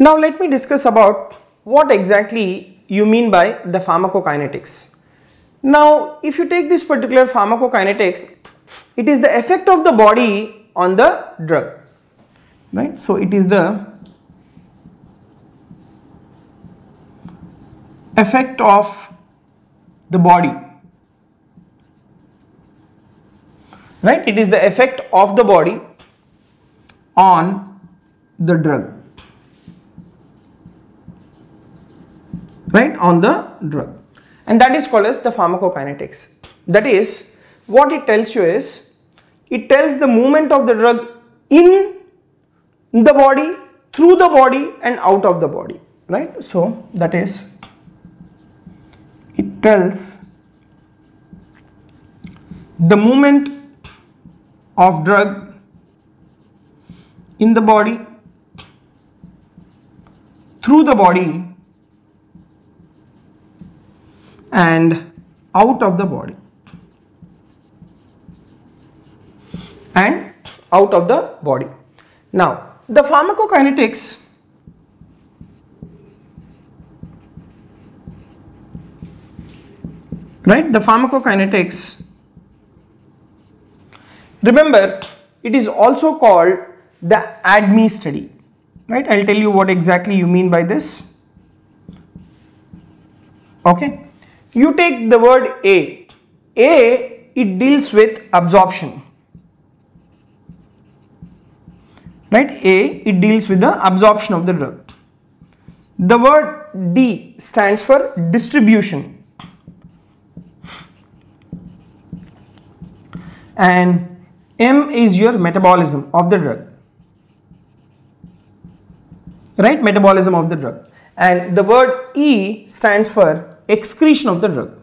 Now let me discuss about what exactly you mean by the pharmacokinetics. Now if you take this particular pharmacokinetics, it is the effect of the body on the drug, right. So it is the effect of the body right it is the effect of the body on the drug right on the drug. And that is called as the pharmacokinetics. That is what it tells you is it tells the movement of the drug in the body through the body and out of the body right? So that is it tells the movement of drug in the body through the body and out of the body. And out of the body. Now the pharmacokinetics right? The pharmacokinetics. Remember it is also called the ADME study. Right? I'll tell you what exactly you mean by this. Okay you take the word A. A it deals with absorption. Right? A it deals with the absorption of the drug. The word D stands for distribution. And M is your metabolism of the drug. Right? Metabolism of the drug. And the word E stands for excretion of the drug.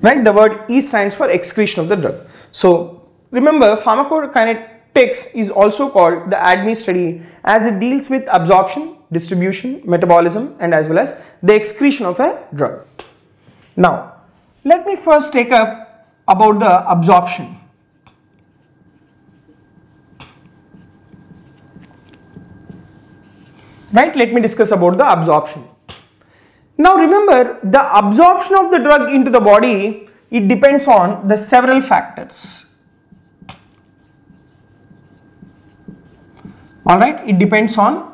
Right the word E stands for excretion of the drug. So remember pharmacokinetics is also called the ADME study as it deals with absorption distribution metabolism and as well as the excretion of a drug. Now, let me first take up about the absorption. Right, let me discuss about the absorption. Now remember the absorption of the drug into the body it depends on the several factors. Alright, it depends on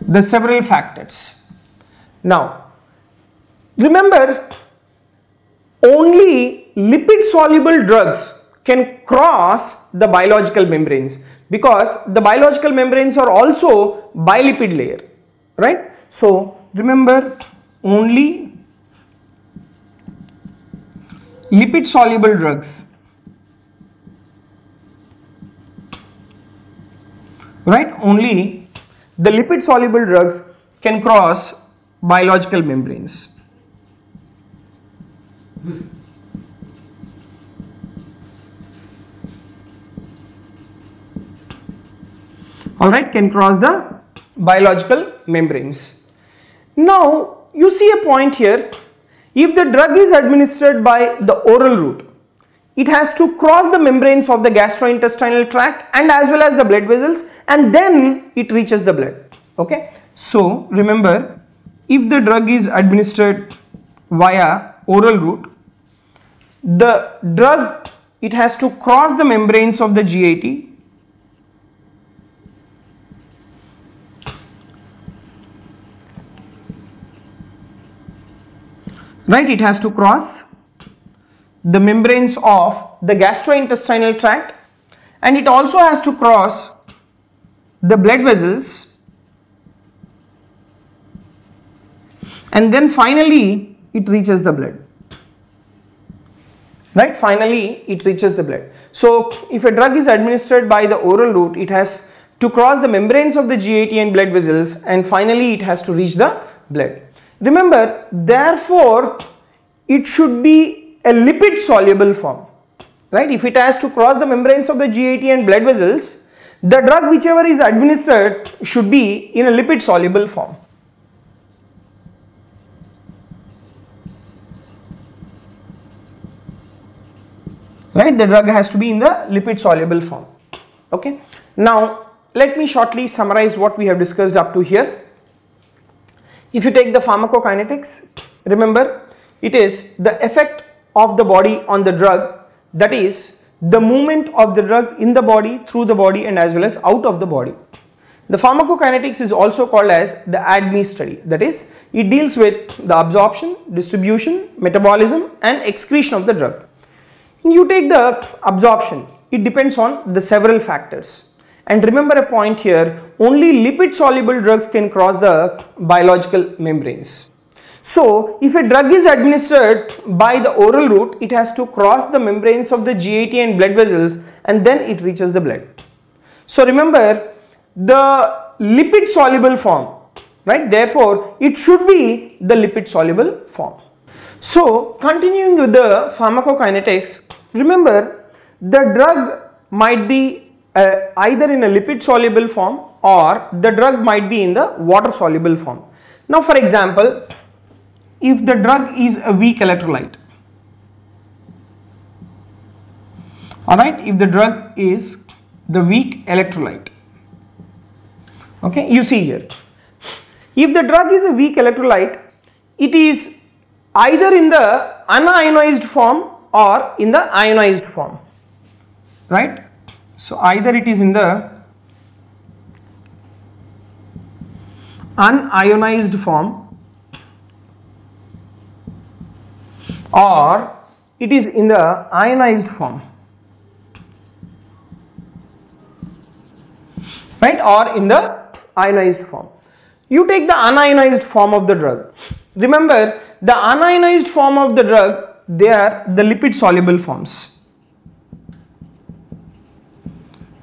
the several factors. Now, remember only lipid soluble drugs can cross the biological membranes because the biological membranes are also bilipid layer, right? So, remember only lipid soluble drugs right only the lipid soluble drugs can cross biological membranes. Alright, can cross the biological membranes. Now, you see a point here, if the drug is administered by the oral route, it has to cross the membranes of the gastrointestinal tract and as well as the blood vessels and then it reaches the blood. Okay. So, remember if the drug is administered via oral route, the drug it has to cross the membranes of the GIT right it has to cross the membranes of the gastrointestinal tract and it also has to cross the blood vessels. And then finally it reaches the blood. Right finally it reaches the blood. So if a drug is administered by the oral route it has to cross the membranes of the GIT and blood vessels and finally it has to reach the blood remember therefore it should be a lipid soluble form right? If it has to cross the membranes of the GIT and blood vessels the drug whichever is administered should be in a lipid soluble form. Right? The drug has to be in the lipid soluble form. Okay? Now let me shortly summarize what we have discussed up to here if you take the pharmacokinetics remember it is the effect of the body on the drug. That is the movement of the drug in the body through the body and as well as out of the body. The pharmacokinetics is also called as the ADME study. That is it deals with the absorption, distribution, metabolism and excretion of the drug. You take the absorption, it depends on the several factors and remember a point here only lipid soluble drugs can cross the biological membranes. So if a drug is administered by the oral route it has to cross the membranes of the GIT and blood vessels and then it reaches the blood. So remember the lipid soluble form right therefore it should be the lipid soluble form so continuing with the pharmacokinetics remember the drug might be uh, either in a lipid soluble form or the drug might be in the water soluble form. Now for example if the drug is a weak electrolyte alright if the drug is the weak electrolyte okay you see here. If the drug is a weak electrolyte it is either in the unionized form or in the ionized form right so either it is in the unionized form or it is in the ionized form right or in the ionized form. You take the unionized form of the drug. Remember the unionized form of the drug they are the lipid soluble forms.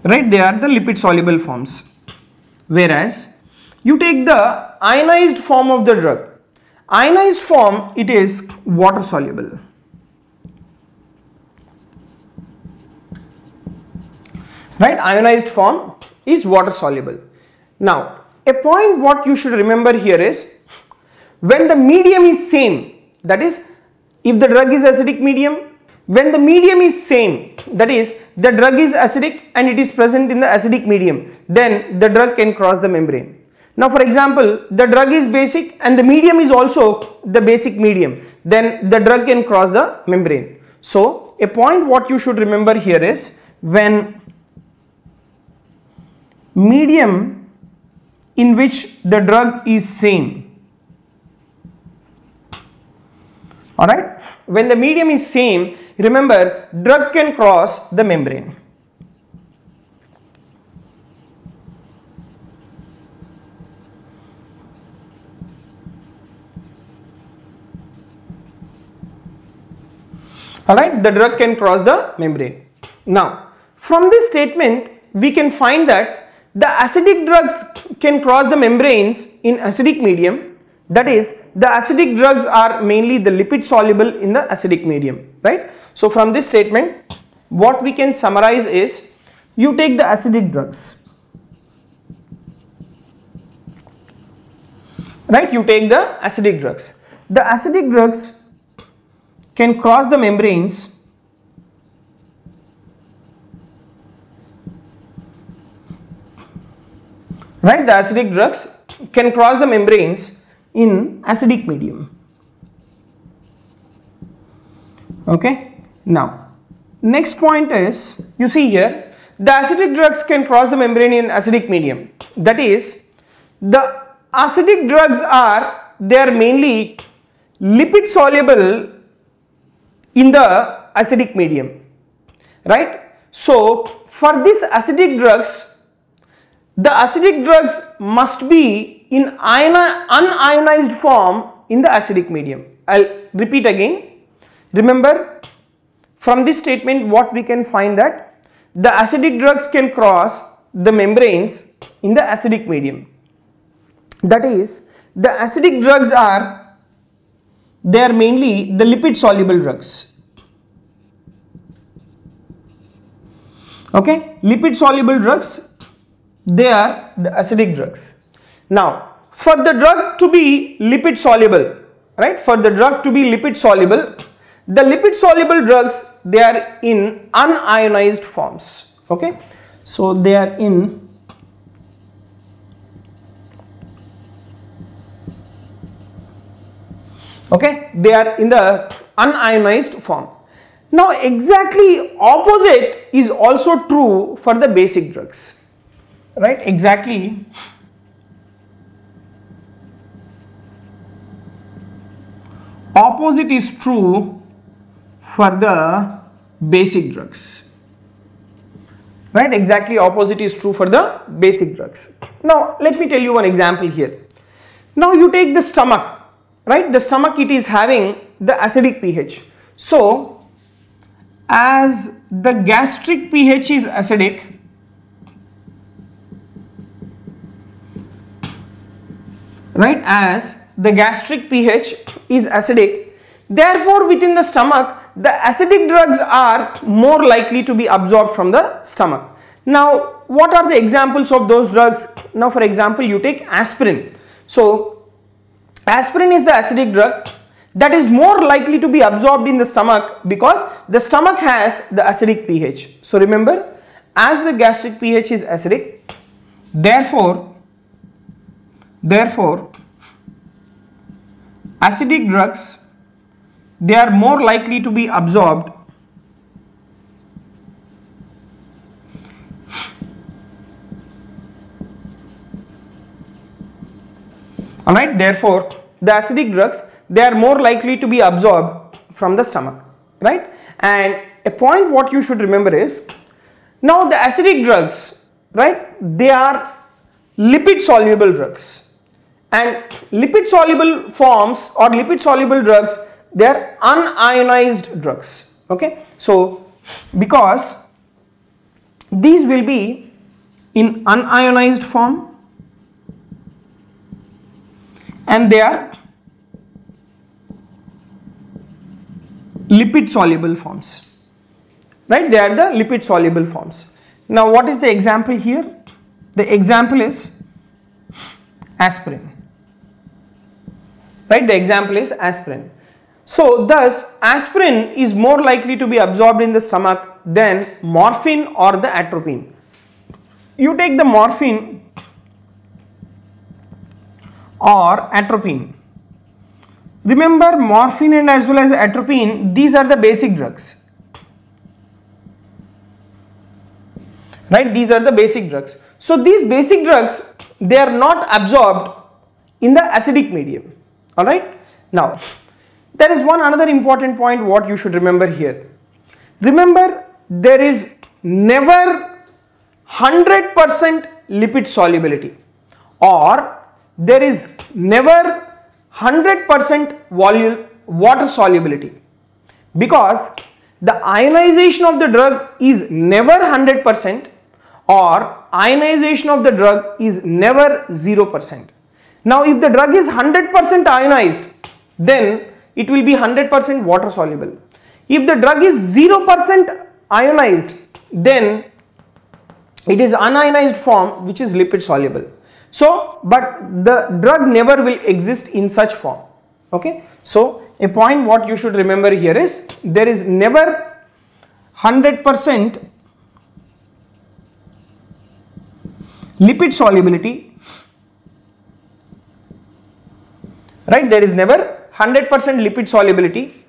Right they are the lipid soluble forms. Whereas you take the ionized form of the drug. Ionized form it is water soluble. Right ionized form is water soluble. Now, a point what you should remember here is when the medium is same that is if the drug is acidic medium when the medium is same that is the drug is acidic and it is present in the acidic medium then the drug can cross the membrane. Now for example the drug is basic and the medium is also the basic medium then the drug can cross the membrane. So a point what you should remember here is when medium in which the drug is same. Alright, when the medium is same, remember drug can cross the membrane. Alright, the drug can cross the membrane. Now, from this statement, we can find that the acidic drugs can cross the membranes in acidic medium that is the acidic drugs are mainly the lipid soluble in the acidic medium right. So from this statement what we can summarize is you take the acidic drugs right you take the acidic drugs. The acidic drugs can cross the membranes right the acidic drugs can cross the membranes in acidic medium. Okay? Now next point is you see here the acidic drugs can cross the membrane in acidic medium. That is the acidic drugs are they are mainly lipid soluble in the acidic medium right? So for this acidic drugs the acidic drugs must be in unionized form in the acidic medium. I will repeat again. Remember from this statement what we can find that the acidic drugs can cross the membranes in the acidic medium. That is the acidic drugs are they are mainly the lipid soluble drugs. Okay, lipid soluble drugs they are the acidic drugs. Now, for the drug to be lipid soluble, right, for the drug to be lipid soluble, the lipid soluble drugs they are in unionized forms okay? So they are in okay? They are in the unionized form. Now exactly opposite is also true for the basic drugs right? Exactly opposite is true for the basic drugs. Right? Exactly opposite is true for the basic drugs. Now let me tell you one example here. Now you take the stomach right? The stomach it is having the acidic pH. So as the gastric pH is acidic right? As the gastric pH is acidic. Therefore within the stomach the acidic drugs are more likely to be absorbed from the stomach. Now what are the examples of those drugs? Now for example you take aspirin. So aspirin is the acidic drug that is more likely to be absorbed in the stomach because the stomach has the acidic pH. So remember as the gastric pH is acidic therefore therefore acidic drugs they are more likely to be absorbed alright therefore the acidic drugs they are more likely to be absorbed from the stomach right? And a point what you should remember is now the acidic drugs right they are lipid soluble drugs and lipid soluble forms or lipid soluble drugs they are unionized drugs. Okay? So because these will be in unionized form and they are lipid soluble forms. Right? They are the lipid soluble forms. Now what is the example here? The example is aspirin right? The example is aspirin. So thus aspirin is more likely to be absorbed in the stomach than morphine or the atropine. You take the morphine or atropine. Remember morphine and as well as atropine these are the basic drugs. Right? These are the basic drugs. So these basic drugs they are not absorbed in the acidic medium alright. Now there is one another important point what you should remember here. Remember there is never 100% lipid solubility or there is never 100% volume water solubility because the ionization of the drug is never 100% or ionization of the drug is never 0%. Now if the drug is 100% ionized then it will be 100% water soluble. If the drug is 0% ionized then it is unionized form which is lipid soluble. So, but the drug never will exist in such form. Okay. So, a point what you should remember here is there is never 100% lipid solubility right? There is never 100% lipid solubility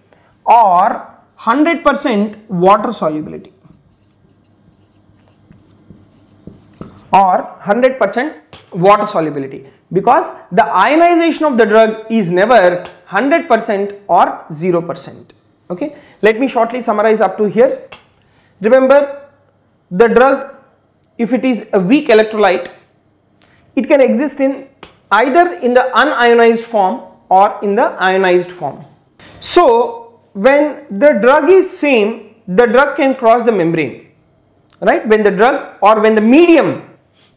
or 100% water solubility. Or 100% water solubility. Because the ionization of the drug is never 100% or 0% okay? Let me shortly summarize up to here. Remember the drug if it is a weak electrolyte it can exist in either in the unionized form or in the ionized form. So when the drug is same the drug can cross the membrane right? When the drug or when the medium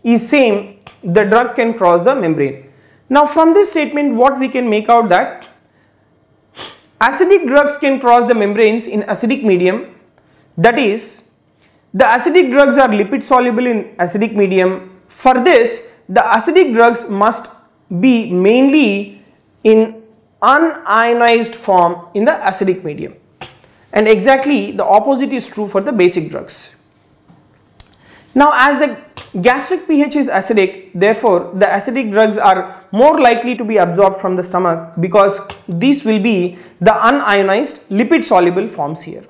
is same the drug can cross the membrane. Now from this statement what we can make out that acidic drugs can cross the membranes in acidic medium. That is the acidic drugs are lipid soluble in acidic medium. For this the acidic drugs must be mainly in unionized form in the acidic medium and exactly the opposite is true for the basic drugs. Now as the gastric pH is acidic, therefore the acidic drugs are more likely to be absorbed from the stomach because these will be the unionized lipid soluble forms here.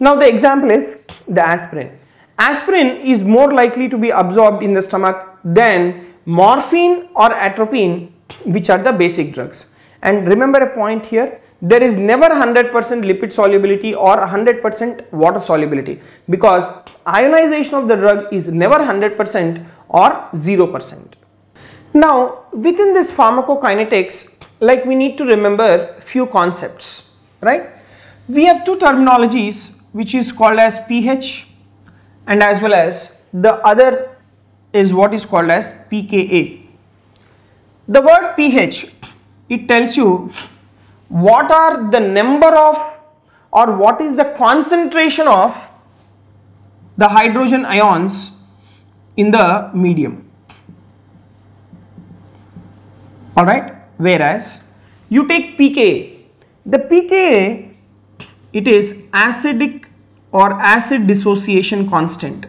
Now the example is the aspirin. Aspirin is more likely to be absorbed in the stomach than morphine or atropine which are the basic drugs. And remember a point here, there is never 100% lipid solubility or 100% water solubility because ionization of the drug is never 100% or 0%. Now within this pharmacokinetics like we need to remember few concepts right. We have two terminologies which is called as pH and as well as the other is what is called as pKa. The word pH it tells you what are the number of or what is the concentration of the hydrogen ions in the medium. Alright? Whereas you take pKa the pKa it is acidic or acid dissociation constant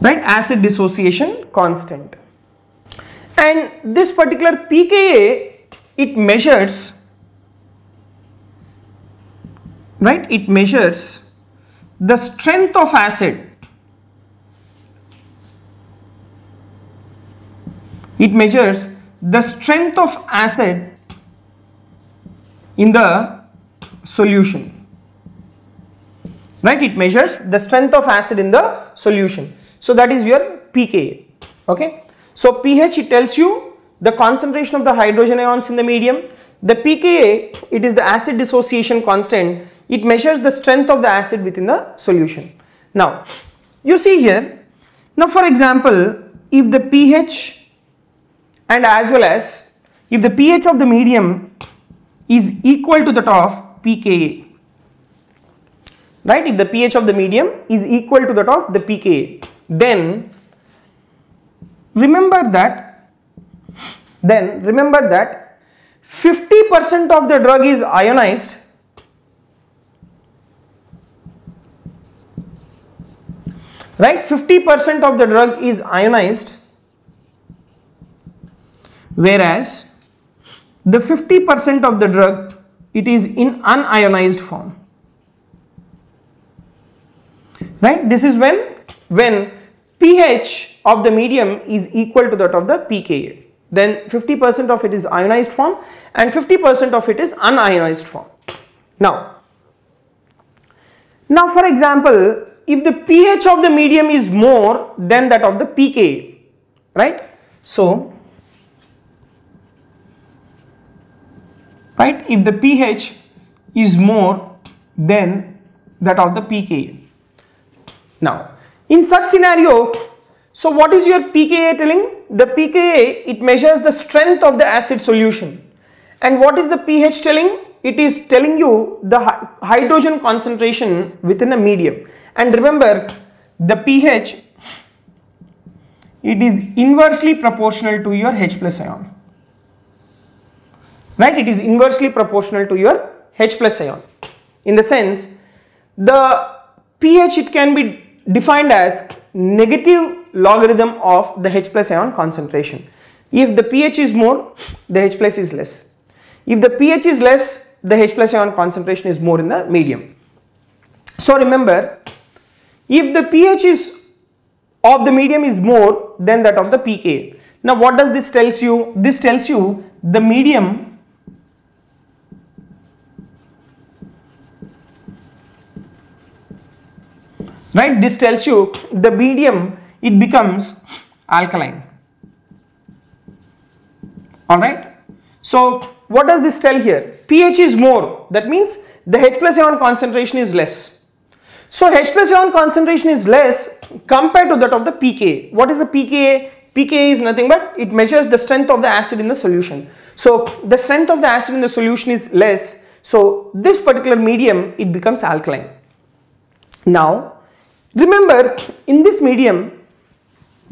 right? Acid dissociation constant. And this particular pKa it measures right? It measures the strength of acid. It measures the strength of acid in the solution. Right? It measures the strength of acid in the solution so that is your pKa. Okay. So pH it tells you the concentration of the hydrogen ions in the medium. The pKa it is the acid dissociation constant. It measures the strength of the acid within the solution. Now you see here. Now for example if the pH and as well as if the pH of the medium is equal to that of pKa right if the pH of the medium is equal to that of the pKa then remember that then remember that 50% of the drug is ionized. Right? 50% of the drug is ionized. Whereas the 50% of the drug it is in unionized form. Right? This is when when pH of the medium is equal to that of the pKa then 50% of it is ionized form and 50% of it is unionized form. Now, now for example if the pH of the medium is more than that of the pKa right. So, right if the pH is more than that of the pKa. Now in such scenario, so what is your pKa telling? The pKa, it measures the strength of the acid solution. And what is the pH telling? It is telling you the hydrogen concentration within a medium. And remember, the pH, it is inversely proportional to your H plus ion. Right? It is inversely proportional to your H plus ion. In the sense, the pH, it can be defined as negative logarithm of the H plus ion concentration. If the pH is more, the H plus is less. If the pH is less, the H plus ion concentration is more in the medium. So remember, if the pH is of the medium is more than that of the pK. Now what does this tells you? This tells you the medium right? This tells you the medium it becomes alkaline. All right so what does this tell here? pH is more. That means the H plus ion concentration is less. So H plus ion concentration is less compared to that of the pKa what is the pKa pKa is nothing but it measures the strength of the acid in the solution. So the strength of the acid in the solution is less. So this particular medium it becomes alkaline. Now Remember in this medium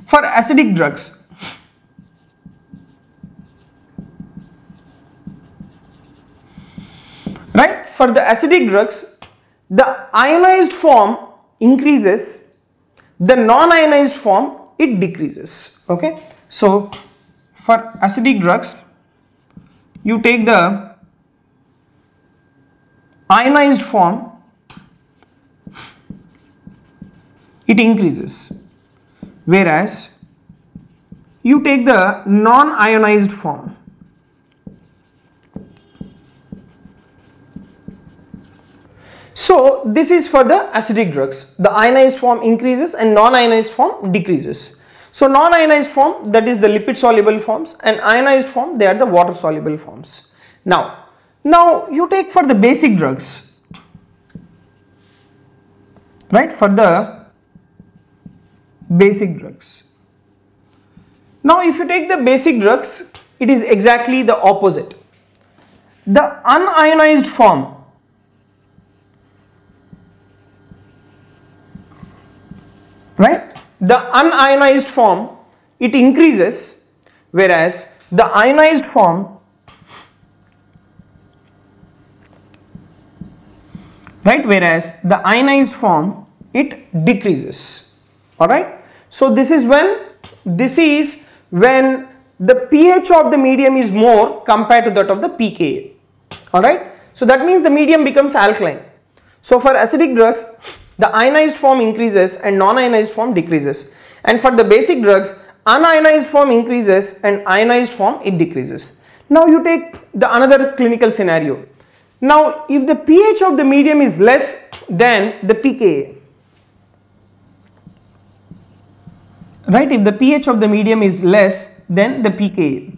for acidic drugs right? For the acidic drugs the ionized form increases the non-ionized form it decreases okay? So for acidic drugs you take the ionized form it increases, whereas you take the non-ionized form, So this is for the acidic drugs. The ionized form increases and non-ionized form decreases. So non-ionized form that is the lipid soluble forms and ionized form they are the water soluble forms. Now, now you take for the basic drugs, right for the basic drugs. Now if you take the basic drugs it is exactly the opposite. The unionized form right the unionized form it increases whereas the ionized form right whereas the ionized form it decreases all right so this is when this is when the pH of the medium is more compared to that of the pKa. All right so that means the medium becomes alkaline. So for acidic drugs the ionized form increases and non-ionized form decreases. And for the basic drugs unionized form increases and ionized form it decreases. Now you take the another clinical scenario. Now if the pH of the medium is less than the pKa, right if the pH of the medium is less than the pKa.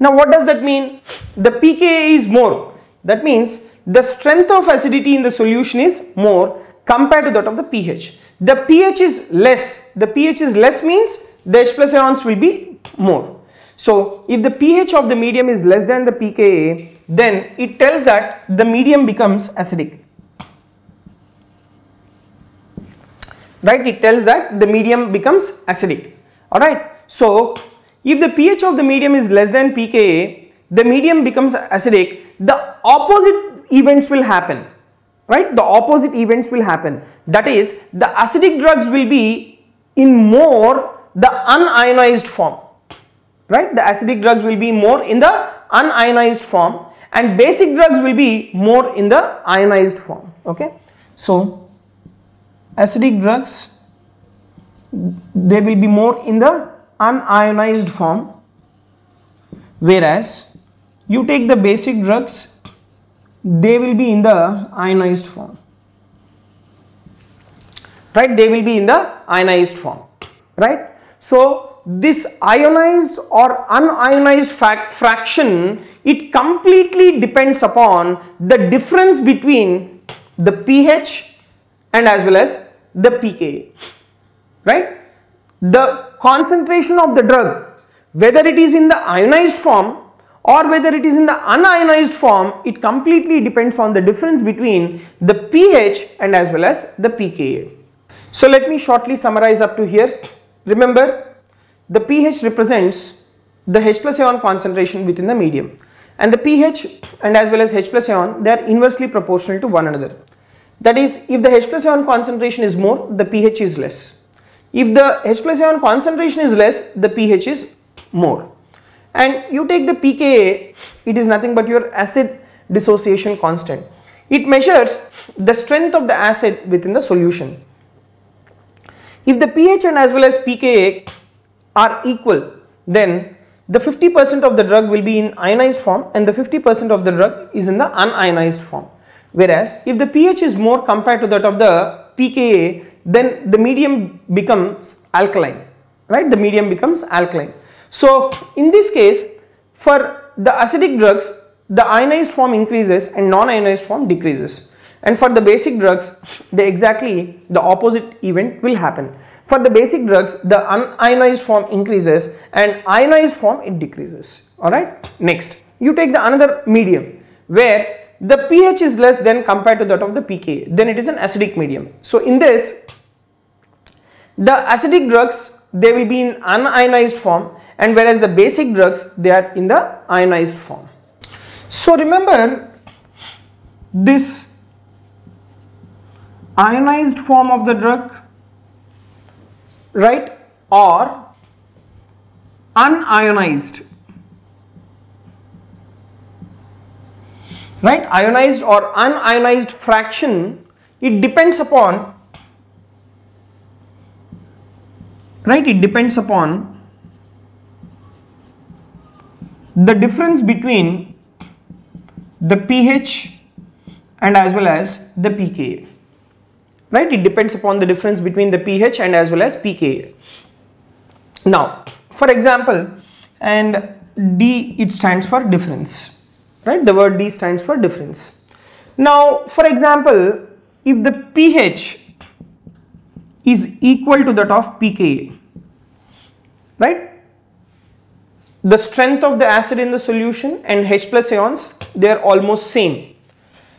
Now what does that mean? The pKa is more that means the strength of acidity in the solution is more compared to that of the pH. The pH is less, the pH is less means the H plus ions will be more. So if the pH of the medium is less than the pKa then it tells that the medium becomes acidic. Right, it tells that the medium becomes acidic. Alright, so if the pH of the medium is less than pKa, the medium becomes acidic, the opposite events will happen. Right? The opposite events will happen. That is the acidic drugs will be in more the unionized form. Right? The acidic drugs will be more in the unionized form and basic drugs will be more in the ionized form. Okay? So acidic drugs they will be more in the unionized form. Whereas you take the basic drugs they will be in the ionized form. Right? They will be in the ionized form. Right? So this ionized or unionized fraction it completely depends upon the difference between the pH and as well as the pKa right the concentration of the drug whether it is in the ionized form or whether it is in the unionized form it completely depends on the difference between the pH and as well as the pKa. So let me shortly summarize up to here. Remember the pH represents the H plus ion concentration within the medium and the pH and as well as H plus ion they are inversely proportional to one another. That is if the H plus ion concentration is more the pH is less. If the H plus ion concentration is less the pH is more and you take the pKa it is nothing but your acid dissociation constant. It measures the strength of the acid within the solution. If the pH and as well as pKa are equal then the 50% of the drug will be in ionized form and the 50% of the drug is in the unionized form. Whereas if the pH is more compared to that of the pKa then the medium becomes alkaline right the medium becomes alkaline. So in this case for the acidic drugs the ionized form increases and non-ionized form decreases and for the basic drugs the exactly the opposite event will happen. For the basic drugs the unionized form increases and ionized form it decreases alright. Next you take the another medium where the pH is less than compared to that of the pKa then it is an acidic medium. So in this the acidic drugs they will be in unionized form and whereas the basic drugs they are in the ionized form. So remember this ionized form of the drug right or unionized right? Ionized or unionized fraction it depends upon right? It depends upon the difference between the pH and as well as the pKa right? It depends upon the difference between the pH and as well as pKa now for example and D it stands for difference right? The word D stands for difference. Now for example if the pH is equal to that of pKa right? The strength of the acid in the solution and H plus ions they are almost same.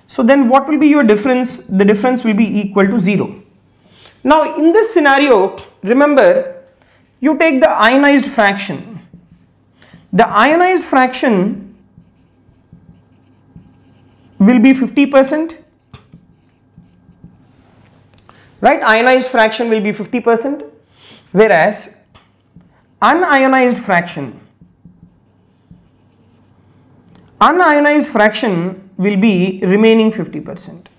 So then what will be your difference? The difference will be equal to 0 now in this scenario remember you take the ionized fraction. The ionized fraction will be 50 percent. Right ionized fraction will be 50 percent. Whereas unionized fraction unionized fraction will be remaining 50 percent.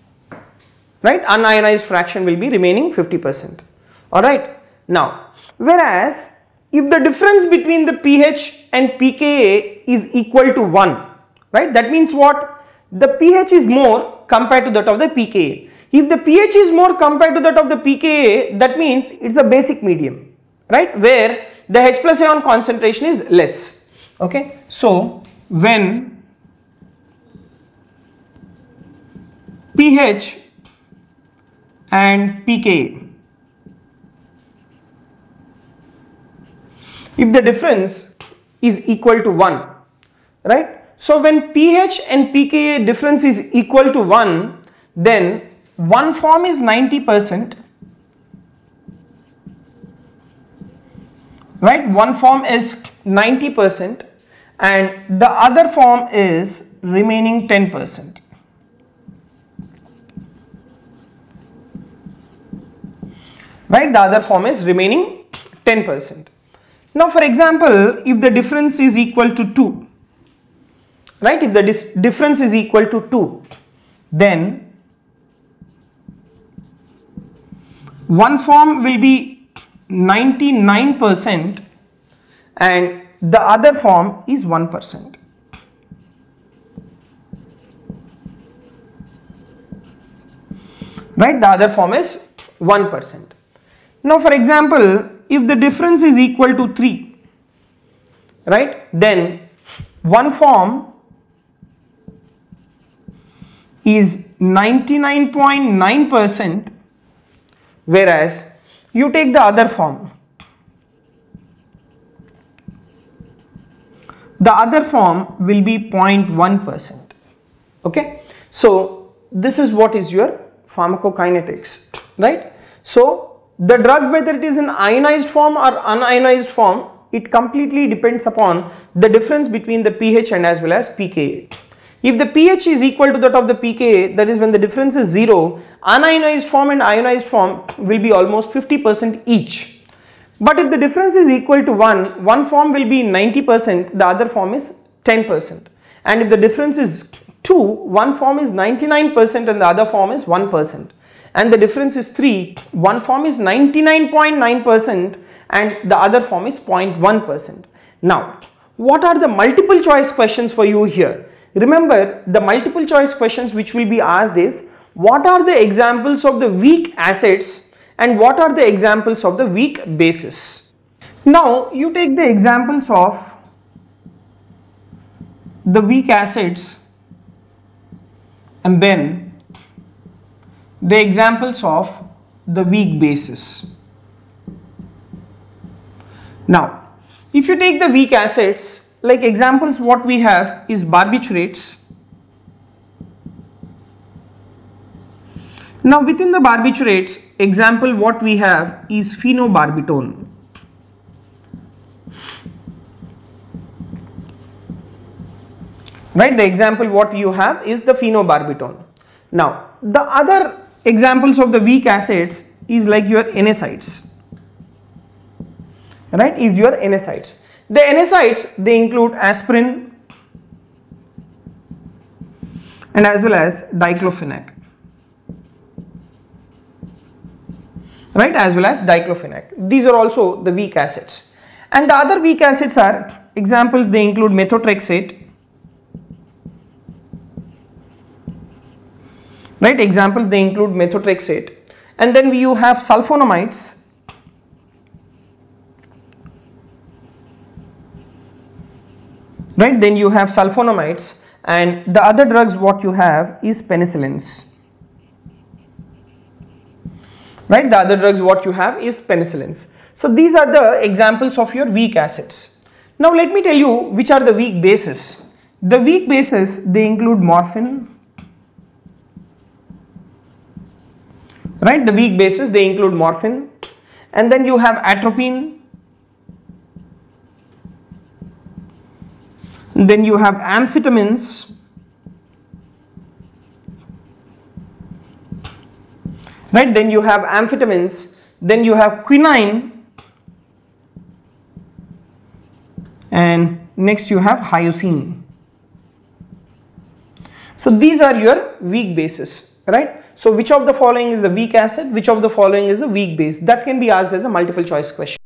Right unionized fraction will be remaining 50 percent. Alright now whereas if the difference between the pH and pKa is equal to 1 right that means what the pH is more compared to that of the pKa if the pH is more compared to that of the pKa that means it's a basic medium right? Where the H plus ion concentration is less okay? So when pH and pKa if the difference is equal to 1 right so when pH and pKa difference is equal to 1 then one form is 90 percent right? One form is 90 percent and the other form is remaining 10 percent. Right? The other form is remaining 10 percent. Now for example if the difference is equal to 2 right if the difference is equal to 2 then one form will be 99% and the other form is 1%. Right, the other form is 1%. Now for example, if the difference is equal to 3, right, then one form is 99.9% whereas you take the other form. The other form will be 0.1 percent. Okay. So this is what is your pharmacokinetics, right? So the drug whether it is in ionized form or unionized form, it completely depends upon the difference between the pH and as well as pKa. If the pH is equal to that of the pKa, that is when the difference is 0, unionized form and ionized form will be almost 50% each. But if the difference is equal to 1, one form will be 90%, the other form is 10%. And if the difference is 2, one form is 99% and the other form is 1%. And the difference is 3, one form is 99.9% and the other form is 0.1%. Now, what are the multiple choice questions for you here? Remember the multiple choice questions which will be asked is what are the examples of the weak acids and what are the examples of the weak bases. Now you take the examples of the weak acids and then the examples of the weak bases. Now if you take the weak acids like examples what we have is barbiturates. Now within the barbiturates example what we have is phenobarbitone. Right the example what you have is the phenobarbitone. Now, the other examples of the weak acids is like your NSAIDs, right? Is your NSAIDs. The NSAIDs they include aspirin and as well as diclofenac, right? As well as diclofenac. These are also the weak acids. And the other weak acids are examples they include methotrexate, right examples they include methotrexate and then you have sulfonamides right? Then you have sulfonamides and the other drugs what you have is penicillins. Right? The other drugs what you have is penicillins. So these are the examples of your weak acids. Now let me tell you which are the weak bases. The weak bases they include morphine. Right? The weak bases they include morphine. And then you have atropine then you have amphetamines. Right? Then you have amphetamines. Then you have quinine. And next you have hyoscine. So these are your weak bases right? So which of the following is the weak acid, which of the following is the weak base? That can be asked as a multiple choice question.